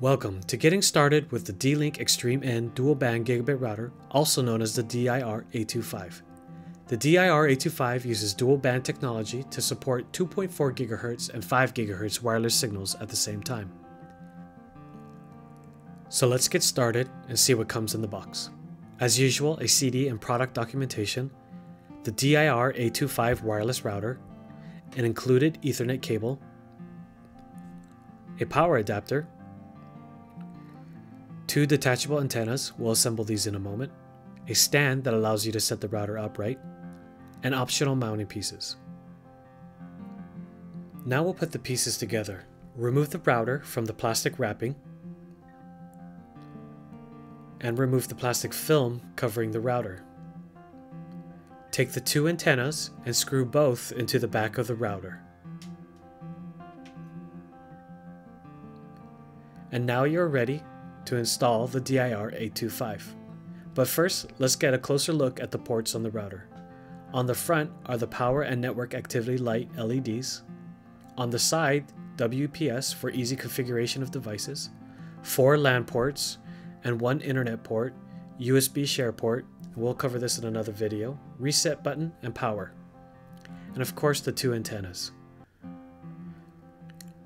Welcome to getting started with the D-Link Xtreme N dual band gigabit router, also known as the DIR-825. The DIR-825 uses dual band technology to support 2.4 GHz and 5 GHz wireless signals at the same time. So let's get started and see what comes in the box. As usual, a CD and product documentation, the DIR-825 wireless router, an included Ethernet cable, a power adapter, two detachable antennas, we'll assemble these in a moment, a stand that allows you to set the router upright, and optional mounting pieces. Now we'll put the pieces together. Remove the router from the plastic wrapping and remove the plastic film covering the router. Take the two antennas and screw both into the back of the router. And now you're ready to install the DIR-825. But first, let's get a closer look at the ports on the router. On the front are the power and network activity light LEDs. On the side, WPS for easy configuration of devices, four LAN ports, and one internet port, USB share port, we'll cover this in another video, reset button, and power. And of course the two antennas.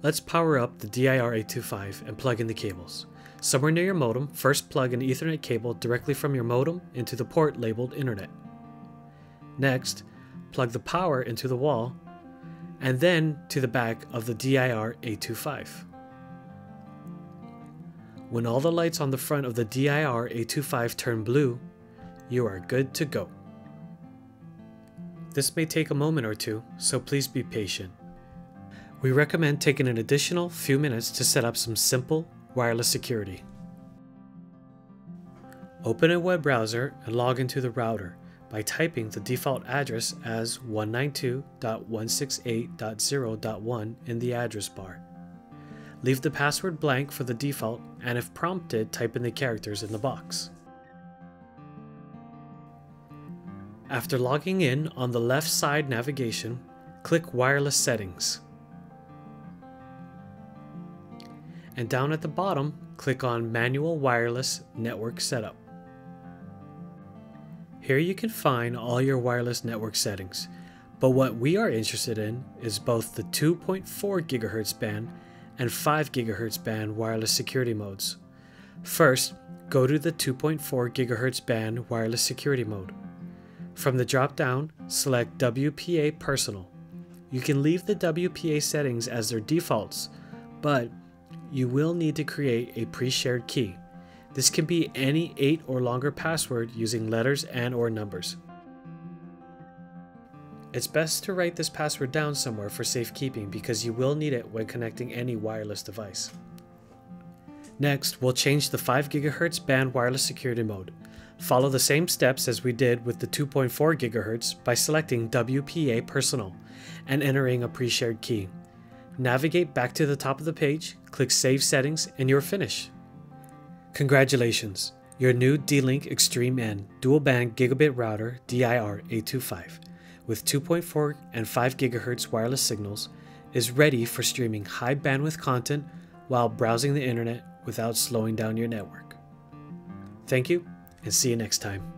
Let's power up the DIR-825 and plug in the cables. Somewhere near your modem, first plug an Ethernet cable directly from your modem into the port labeled Internet. Next, plug the power into the wall, and then to the back of the DIR-825. When all the lights on the front of the DIR-825 turn blue, you are good to go. This may take a moment or two, so please be patient. We recommend taking an additional few minutes to set up some simple wireless security. Open a web browser and log into the router by typing the default address as 192.168.0.1 in the address bar. Leave the password blank for the default and if prompted, type in the characters in the box. After logging in on the left side navigation, click Wireless Settings. And down at the bottom, click on Manual Wireless Network Setup. Here you can find all your wireless network settings, but what we are interested in is both the 2.4 GHz band and 5 GHz band wireless security modes. First, go to the 2.4 GHz band wireless security mode. From the drop down, select WPA Personal. You can leave the WPA settings as their defaults, but you will need to create a pre-shared key. This can be any 8 or longer password using letters and or numbers. It's best to write this password down somewhere for safekeeping because you will need it when connecting any wireless device. Next, we'll change the 5 GHz band wireless security mode. Follow the same steps as we did with the 2.4 GHz by selecting WPA Personal and entering a pre-shared key. Navigate back to the top of the page, click Save Settings, and you're finished. Congratulations! Your new D-Link Xtreme N dual band gigabit router DIR-825 with 2.4 and 5 GHz wireless signals is ready for streaming high bandwidth content while browsing the internet without slowing down your network. Thank you, and see you next time.